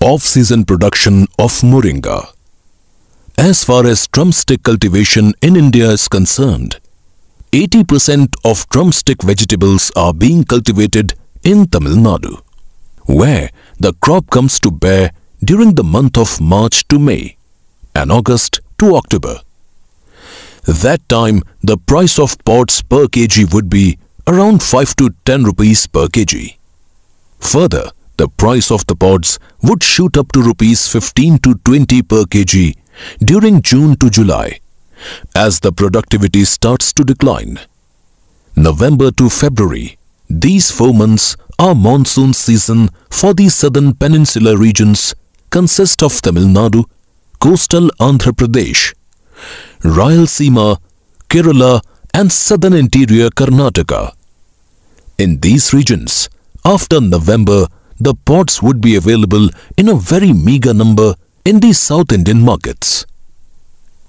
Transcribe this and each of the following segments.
Off-season production of Moringa. As far as drumstick cultivation in India is concerned, 80% of drumstick vegetables are being cultivated in Tamil Nadu, where the crop comes to bear during the month of March to May and August to October. That time, the price of pods per kg would be around 5 to 10 rupees per kg. Further, the price of the pods would shoot up to rupees 15 to 20 per kg during June to July as the productivity starts to decline. November to February, these four months are monsoon season for the southern peninsular regions consist of Tamil Nadu, coastal Andhra Pradesh, Rayalaseema, Kerala and southern interior Karnataka. In these regions, after November, the pods would be available in a very meager number in the South Indian markets.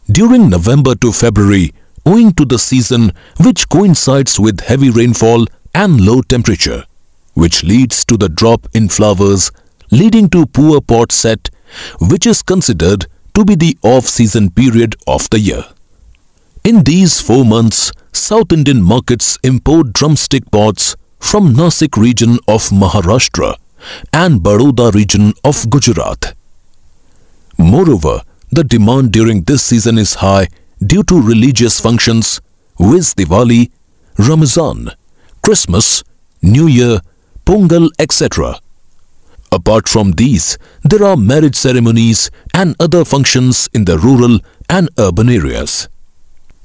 During November to February, owing to the season which coincides with heavy rainfall and low temperature, which leads to the drop in flowers leading to poor pod set, which is considered to be the off-season period of the year. In these four months, South Indian markets import drumstick pods from Nasik region of Maharashtra and Baroda region of Gujarat. Moreover, the demand during this season is high due to religious functions with Diwali, Ramazan, Christmas, New Year, Pongal, etc. Apart from these, there are marriage ceremonies and other functions in the rural and urban areas.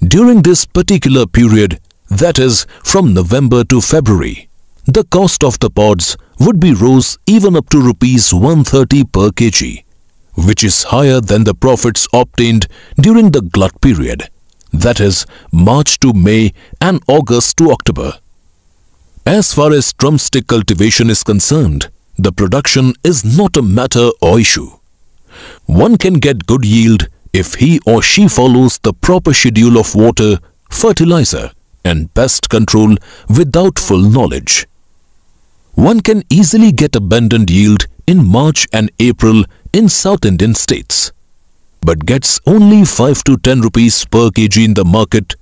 During this particular period, that is from November to February, the cost of the pods would be rose even up to rupees 130 per kg, which is higher than the profits obtained during the glut period, that is March to May and August to October. As far as drumstick cultivation is concerned, the production is not a matter or issue. One can get good yield if he or she follows the proper schedule of water, fertilizer and pest control without full knowledge. One can easily get abundant yield in March and April in South Indian states, but gets only 5 to 10 rupees per kg in the market.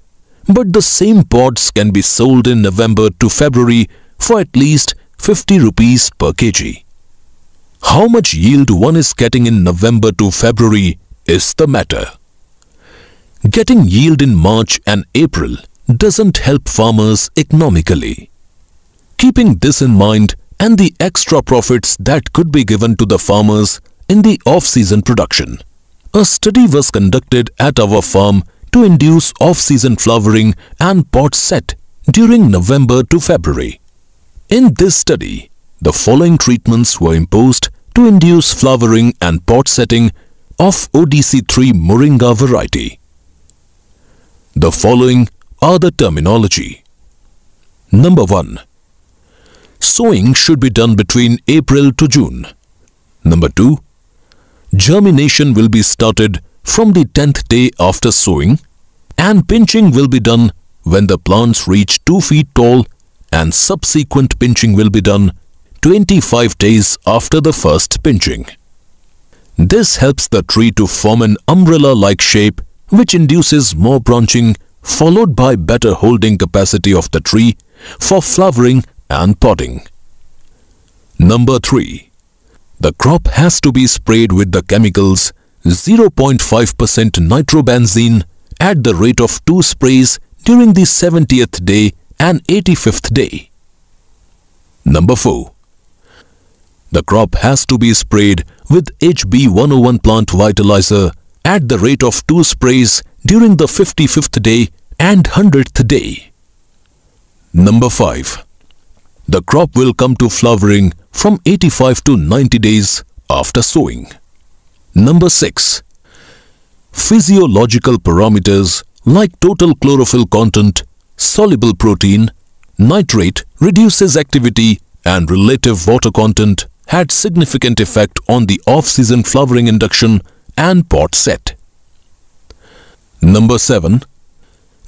But the same pods can be sold in November to February for at least 50 rupees per kg. How much yield one is getting in November to February is the matter. Getting yield in March and April doesn't help farmers economically. Keeping this in mind and the extra profits that could be given to the farmers in the off-season production, a study was conducted at our farm to induce off-season flowering and pod set during November to February. In this study, the following treatments were imposed to induce flowering and pod setting of ODC3 Moringa variety. The following are the terminology. Number 1. Sowing should be done between April to June. Number 2. Germination will be started from the 10th day after sowing and pinching will be done when the plants reach 2 feet tall and subsequent pinching will be done 25 days after the first pinching. This helps the tree to form an umbrella-like shape which induces more branching followed by better holding capacity of the tree for flowering and podding. Number 3. The crop has to be sprayed with the chemicals 0.5% nitrobenzene at the rate of 2 sprays during the 70th day and 85th day. Number 4. The crop has to be sprayed with HB101 plant vitalizer at the rate of 2 sprays during the 55th day and 100th day. Number 5. The crop will come to flowering from 85 to 90 days after sowing. Number 6. Physiological parameters like total chlorophyll content, soluble protein, nitrate reductase activity and relative water content had significant effect on the off-season flowering induction and pod set. Number 7.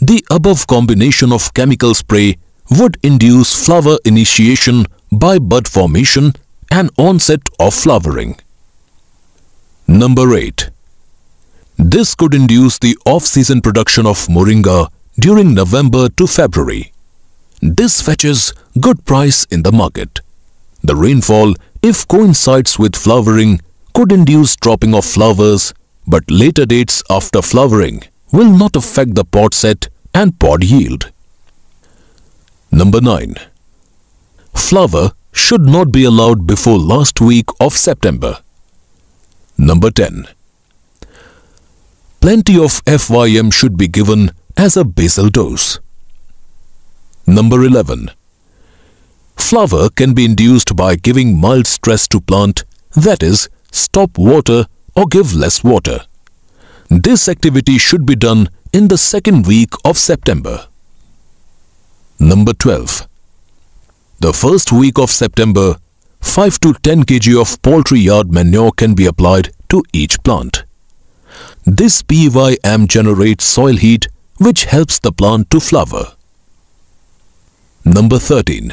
The above combination of chemical spray would induce flower initiation by bud formation and onset of flowering. Number 8. This could induce the off-season production of moringa during November to February. This fetches good price in the market. The rainfall, if coincides with flowering, could induce dropping of flowers, but later dates after flowering will not affect the pod set and pod yield. Number 9. Flower should not be allowed before last week of September. Number 10. Plenty of FYM should be given as a basal dose. Number 11. Flower can be induced by giving mild stress to plant, that is, stop water or give less water. This activity should be done in the second week of September. Number 12. The first week of September, 5 to 10 kg of poultry yard manure can be applied to each plant. This PYM generates soil heat which helps the plant to flower. Number 13.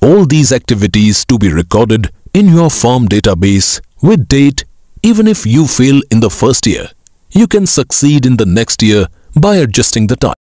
All these activities to be recorded in your farm database with date even if you fail in the first year. You can succeed in the next year by adjusting the time.